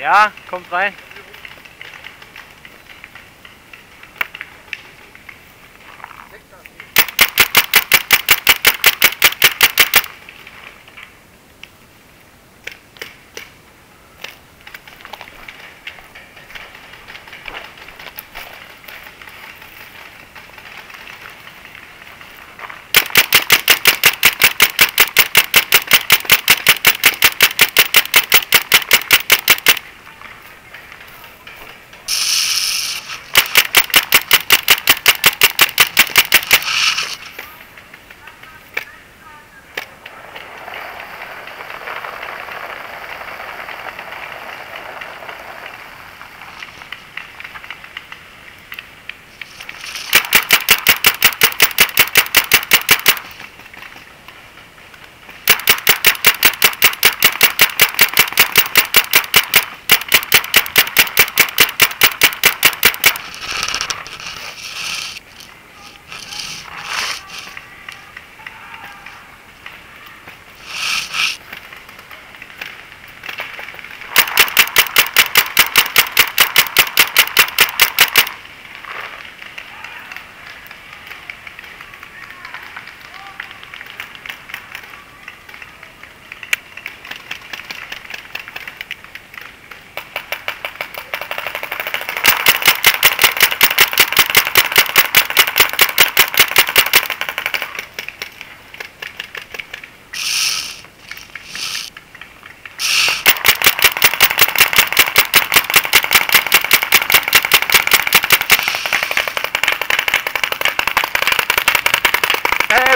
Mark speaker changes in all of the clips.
Speaker 1: Ja, kommt rein.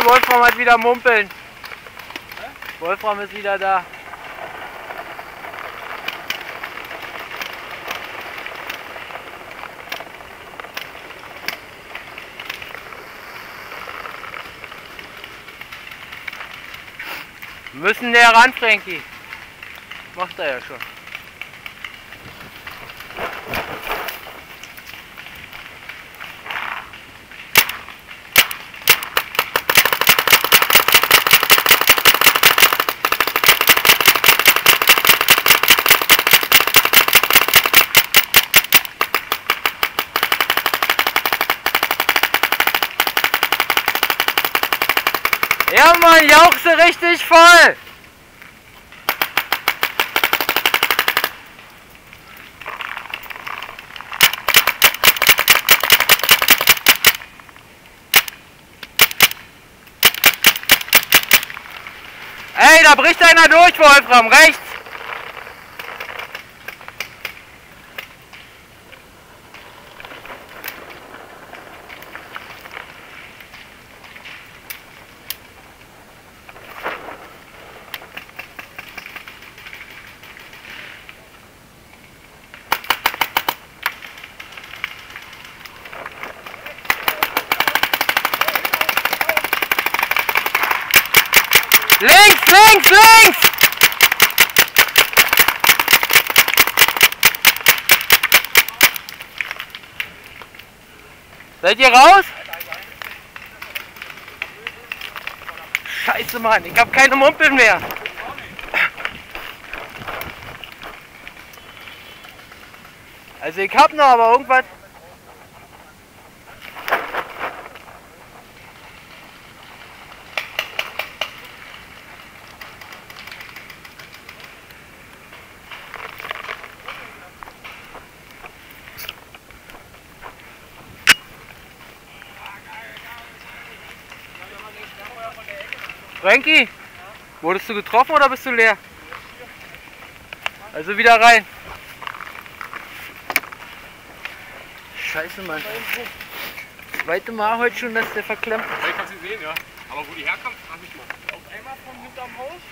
Speaker 1: Wolfram hat wieder Mumpeln. Wolfram ist wieder da. Wir müssen näher ran, Frankie. Macht er ja schon. Ja Mann, jauchse richtig voll! Ey, da bricht einer durch, Wolfram, rechts! Seid ihr raus? Scheiße, Mann, ich hab keine Mumpeln mehr. Also ich hab noch, aber irgendwas... Frankie, wurdest du getroffen oder bist du leer? Also wieder rein. Scheiße, Mann. Zweite Mal heute schon, dass der verklemmt.
Speaker 2: Ja, ich hab sie sehen, ja. Aber wo die herkommt, frag mich mal.
Speaker 3: Auf einmal von hinterm Haus,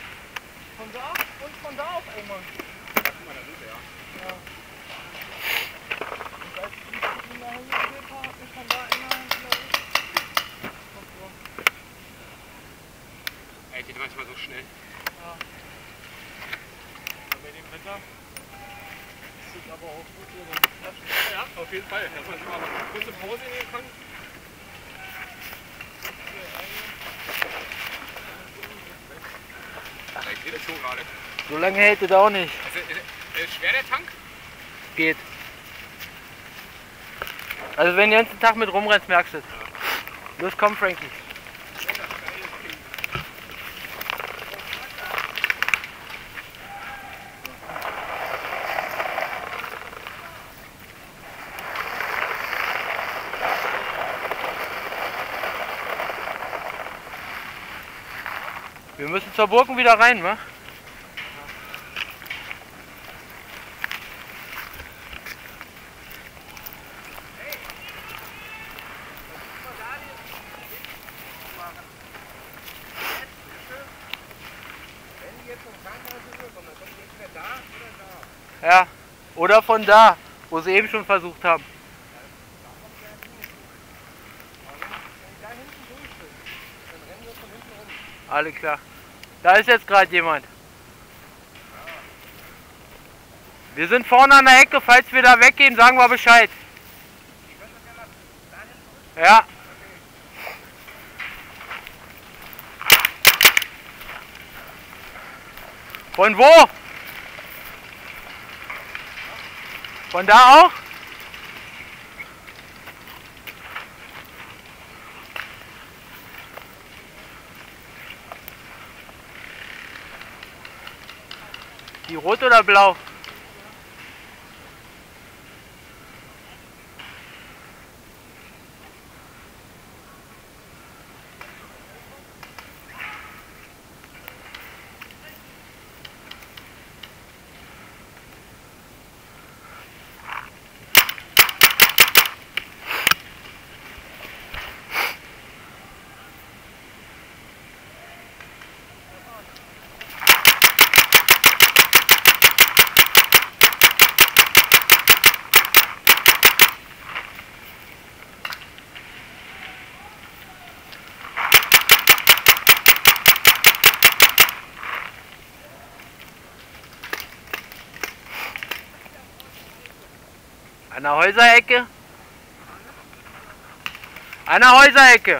Speaker 3: von da und von da auf einmal.
Speaker 2: Ja, guck mal, da sind sie, ja.
Speaker 3: Und als ich die Hause gesehen habe, hat mich von da einer hinterher.
Speaker 2: Ey, geht schnell.
Speaker 3: Bei dem Wetter ist es aber auch gut, ihre Taschen
Speaker 2: Ja, auf jeden Fall. Dass man mal eine kurze Pause nehmen kann. Ja, das schon gerade.
Speaker 1: So lange hält es auch nicht.
Speaker 2: Also, ist, ist schwer der Tank?
Speaker 1: geht. Also wenn du den ganzen Tag mit rumrennst, merkst du es. Los, komm, Frankie. Wir müssen zur Burgen wieder rein, wa? Ja. Oder von da, wo sie eben schon versucht haben.
Speaker 2: Wenn die da hinten durch sind, dann rennen wir von hinten rum.
Speaker 1: Alle klar. Da ist jetzt gerade jemand. Wir sind vorne an der Ecke. Falls wir da weggehen, sagen wir Bescheid.
Speaker 2: Ja.
Speaker 1: Von wo? Von da auch? Die rot oder blau? An der Häuserecke? An der Häuserecke.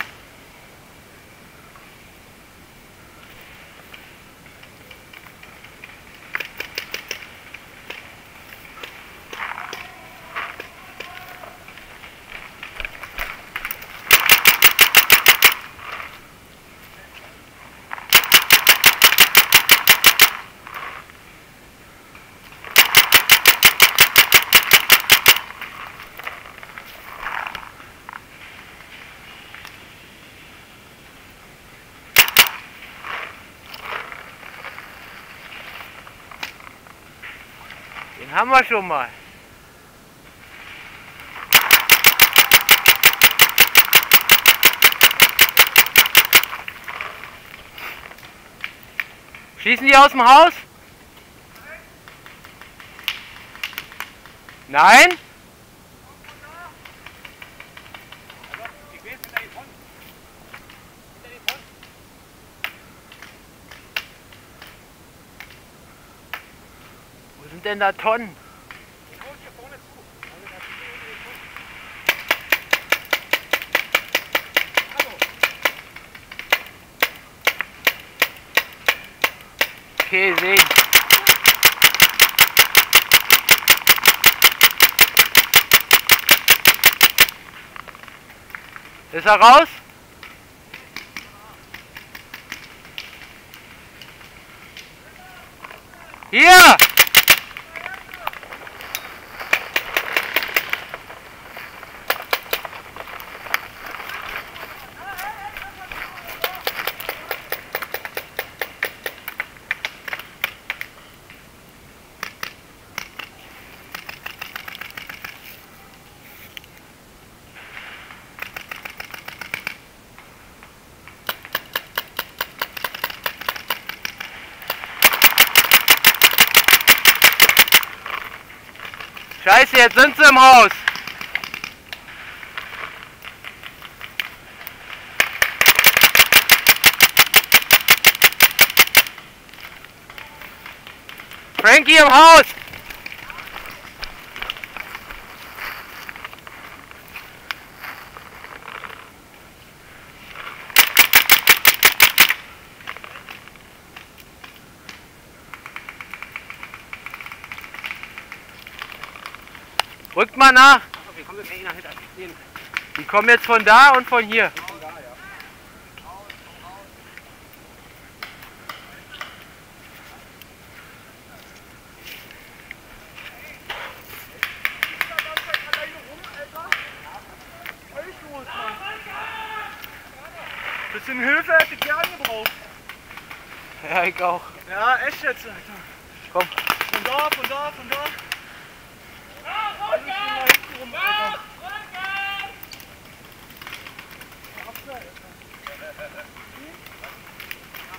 Speaker 1: Haben wir schon mal. Schießen die aus dem Haus? Nein?
Speaker 2: Ich weiß, hinter die Front. Hinter die Front.
Speaker 1: Wo sind denn da Tonnen?
Speaker 2: Den hauen hier vorne zu. Also da sind wir hinter die Front. Hallo.
Speaker 1: Okay, sehen. Ist er raus? Hier! Scheiße, jetzt sind sie im Haus. Frankie im Haus. Rückt mal nach.
Speaker 2: Achso, wir kommen jetzt gleich nach hinten. Den-
Speaker 1: Die kommen jetzt von da und von hier.
Speaker 3: Bisschen Hilfe hätte ich gerne gebraucht.
Speaker 1: Ja, ich auch.
Speaker 3: Ja, echt jetzt, Alter.
Speaker 1: Komm.
Speaker 3: Von da, von da, von da. Alles schon mal hinten rum, Alter. Ja,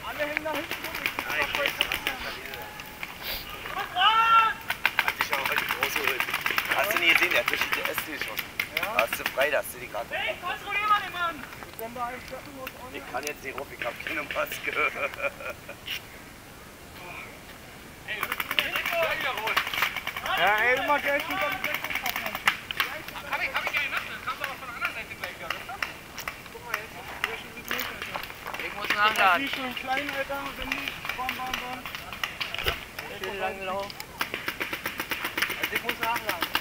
Speaker 3: Alle hängen da hinten rum. Ich
Speaker 2: Nein, ich weiß, Hat dich aber heute groß geholt. Hast du nie gesehen, der hat durch die Äste geschossen.
Speaker 3: Ja.
Speaker 2: Hast du frei, da hast du die gerade.
Speaker 3: Wenn da ein Treppenhaus ohne.
Speaker 2: Ich kann jetzt nicht rufen, ich hab keine Maske.
Speaker 3: Ja, ey, immer Geld und dann Geld packen.
Speaker 2: Hab ich, hab ich ja gemacht, dann kannst du aber von der anderen Seite gleich wieder,
Speaker 3: Guck mal, jetzt ist der schon so durch, Alter.
Speaker 1: Ich muss nachladen.
Speaker 3: die schon klein, Alter, wenn die bam, bam, bam.
Speaker 1: Schön lang gelaufen.
Speaker 3: Also ich muss nachladen.